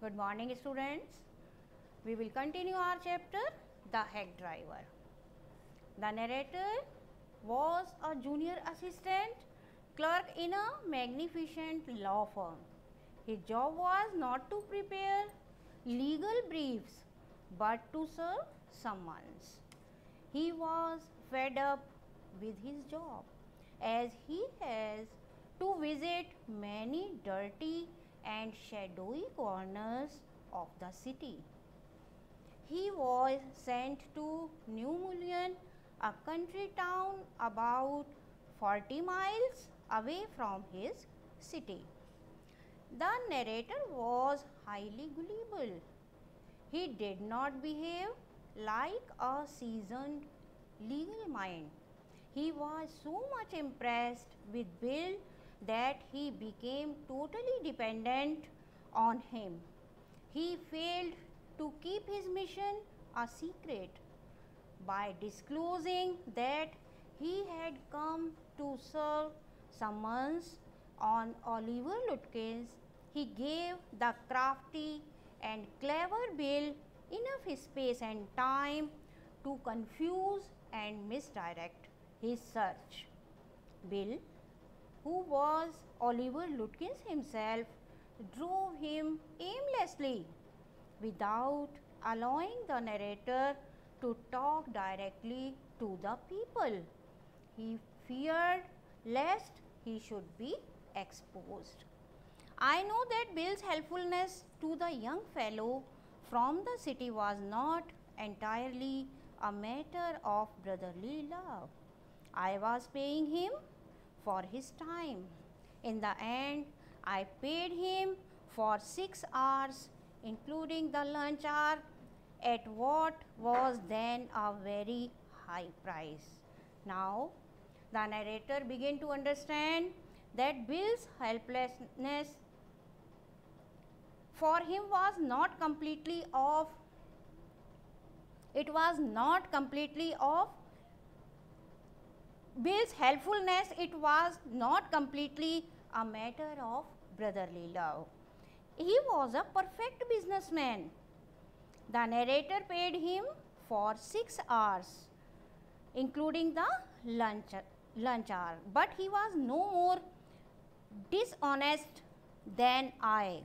Good morning students. We will continue our chapter The Hack Driver. The narrator was a junior assistant clerk in a magnificent law firm. His job was not to prepare legal briefs but to serve summons. He was fed up with his job as he has to visit many dirty and shadowy corners of the city. He was sent to New Mullion, a country town about 40 miles away from his city. The narrator was highly gullible. He did not behave like a seasoned legal mind. He was so much impressed with Bill that he became totally dependent on him. He failed to keep his mission a secret by disclosing that he had come to serve summons on Oliver Lutkins. He gave the crafty and clever Bill enough space and time to confuse and misdirect his search. Bill who was Oliver Lutkins himself, drove him aimlessly without allowing the narrator to talk directly to the people. He feared lest he should be exposed. I know that Bill's helpfulness to the young fellow from the city was not entirely a matter of brotherly love. I was paying him for his time. In the end, I paid him for 6 hours including the lunch hour at what was then a very high price. Now, the narrator began to understand that Bill's helplessness for him was not completely off. It was not completely off Bill's helpfulness, it was not completely a matter of brotherly love. He was a perfect businessman. The narrator paid him for 6 hours, including the lunch, lunch hour, but he was no more dishonest than I.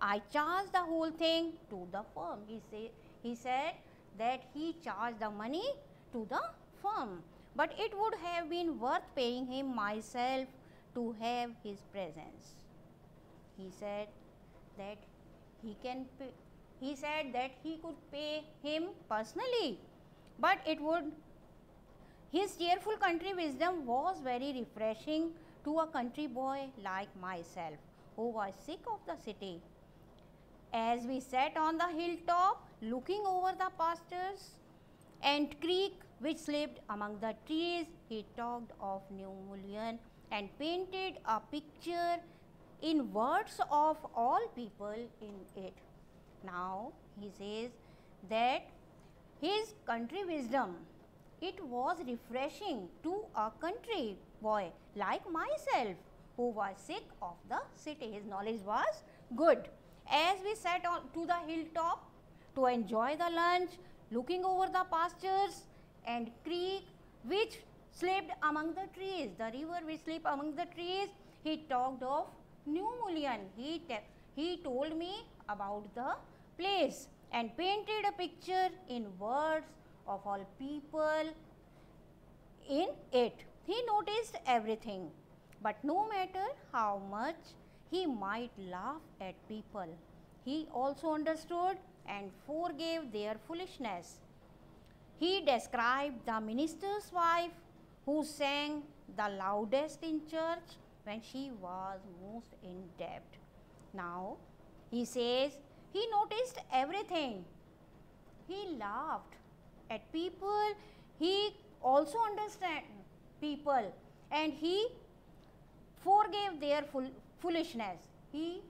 I charged the whole thing to the firm. He, say, he said that he charged the money to the firm but it would have been worth paying him myself to have his presence. He said that he can pay, he said that he could pay him personally, but it would his cheerful country wisdom was very refreshing to a country boy like myself who was sick of the city. As we sat on the hilltop looking over the pastures and creek which slept among the trees. He talked of New Mullion and painted a picture in words of all people in it. Now he says that his country wisdom, it was refreshing to a country boy like myself who was sick of the city. His knowledge was good. As we sat on to the hilltop to enjoy the lunch, looking over the pastures, and creek which slept among the trees, the river which slept among the trees. He talked of New Mullion. He, he told me about the place and painted a picture in words of all people in it. He noticed everything, but no matter how much he might laugh at people, he also understood and forgave their foolishness. He described the minister's wife who sang the loudest in church when she was most in debt. Now, he says he noticed everything. He laughed at people. He also understood people and he forgave their foolishness. He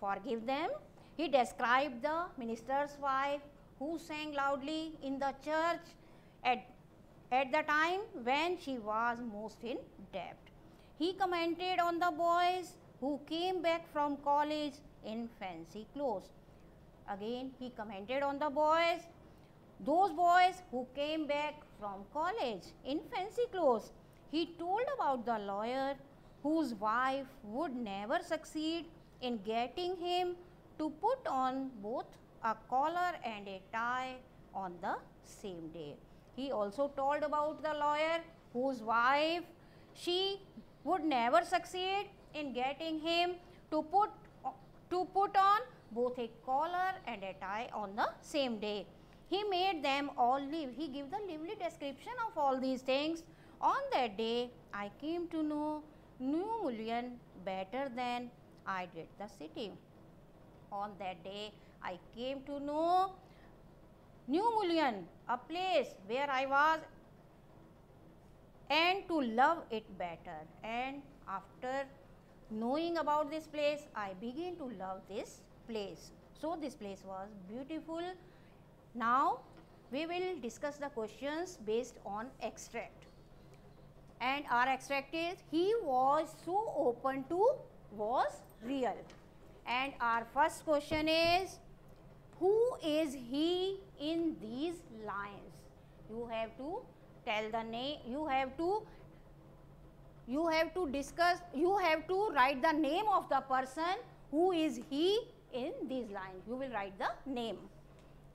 forgave them. He described the minister's wife who sang loudly in the church at, at the time when she was most in debt. He commented on the boys who came back from college in fancy clothes Again, he commented on the boys, those boys who came back from college in fancy clothes. He told about the lawyer whose wife would never succeed in getting him to put on both a collar and a tie on the same day. He also told about the lawyer whose wife she would never succeed in getting him to put to put on both a collar and a tie on the same day. He made them all live. He gave the lively description of all these things. On that day, I came to know New Mullion better than I did the city. On that day, I came to know New Mullion, a place where I was and to love it better. And after knowing about this place, I began to love this place. So, this place was beautiful. Now, we will discuss the questions based on extract. And our extract is, he was so open to was real. And our first question is, who is he in these lines? You have to tell the name, you have to you have to discuss, you have to write the name of the person who is he in these lines. You will write the name.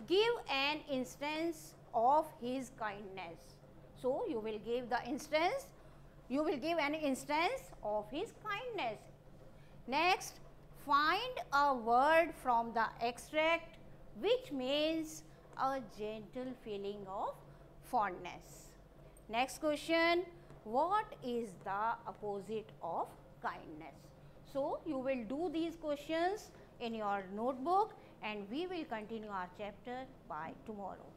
Give an instance of his kindness. So, you will give the instance, you will give an instance of his kindness. Next, find a word from the extract which means a gentle feeling of fondness. Next question, what is the opposite of kindness? So, you will do these questions in your notebook and we will continue our chapter by tomorrow.